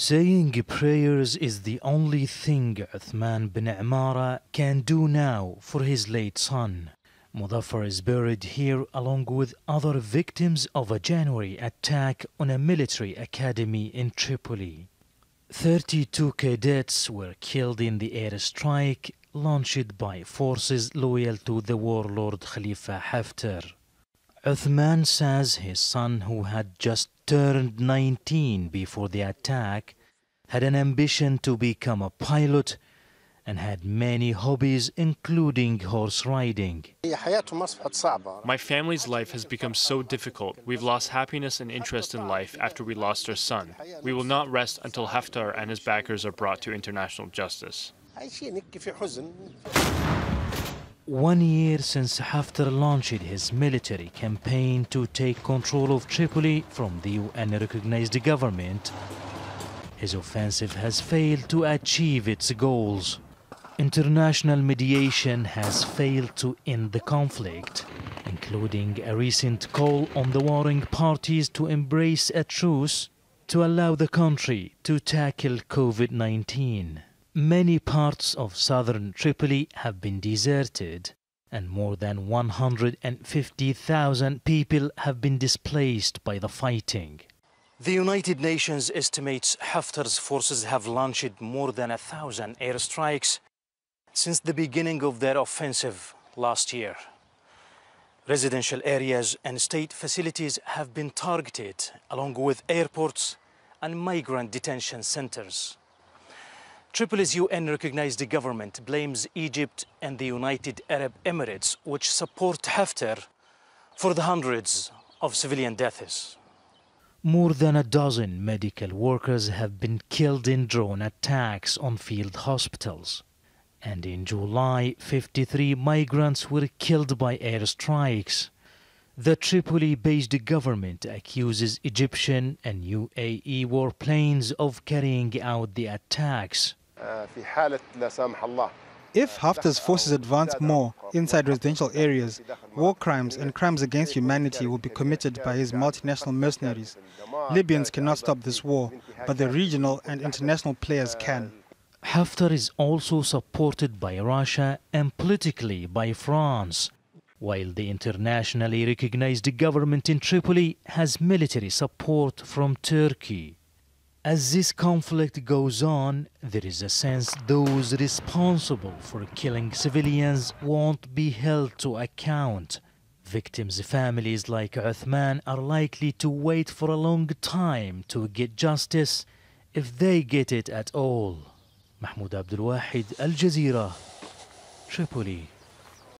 Saying prayers is the only thing Uthman bin Amara can do now for his late son. Muzaffar is buried here along with other victims of a January attack on a military academy in Tripoli. 32 cadets were killed in the airstrike launched by forces loyal to the warlord Khalifa Haftar. Uthman says his son, who had just turned 19 before the attack, had an ambition to become a pilot and had many hobbies, including horse riding. My family's life has become so difficult. We've lost happiness and interest in life after we lost our son. We will not rest until Haftar and his backers are brought to international justice. One year since Haftar launched his military campaign to take control of Tripoli from the UN-recognized government, his offensive has failed to achieve its goals. International mediation has failed to end the conflict, including a recent call on the warring parties to embrace a truce to allow the country to tackle COVID-19. Many parts of southern Tripoli have been deserted, and more than 150,000 people have been displaced by the fighting. The United Nations estimates Haftar's forces have launched more than a thousand airstrikes since the beginning of their offensive last year. Residential areas and state facilities have been targeted, along with airports and migrant detention centers. Tripoli's UN-recognized government blames Egypt and the United Arab Emirates, which support Haftar, for the hundreds of civilian deaths. More than a dozen medical workers have been killed in drone attacks on field hospitals. And in July, 53 migrants were killed by airstrikes. The Tripoli-based government accuses Egyptian and UAE warplanes of carrying out the attacks. If Haftar's forces advance more inside residential areas, war crimes and crimes against humanity will be committed by his multinational mercenaries. Libyans cannot stop this war, but the regional and international players can. Haftar is also supported by Russia and politically by France, while the internationally recognized government in Tripoli has military support from Turkey. As this conflict goes on, there is a sense those responsible for killing civilians won't be held to account. Victims' families like Uthman are likely to wait for a long time to get justice, if they get it at all. Mahmoud Abdelwahed, Al Jazeera, Tripoli.